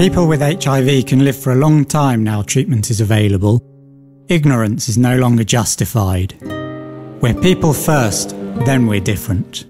People with HIV can live for a long time now treatment is available. Ignorance is no longer justified. We're people first, then we're different.